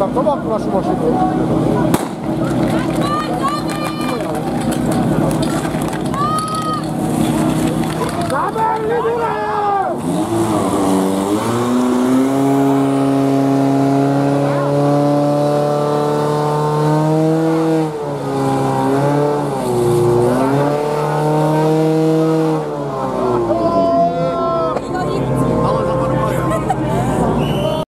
startował, proszę właśnie. Zabij, nie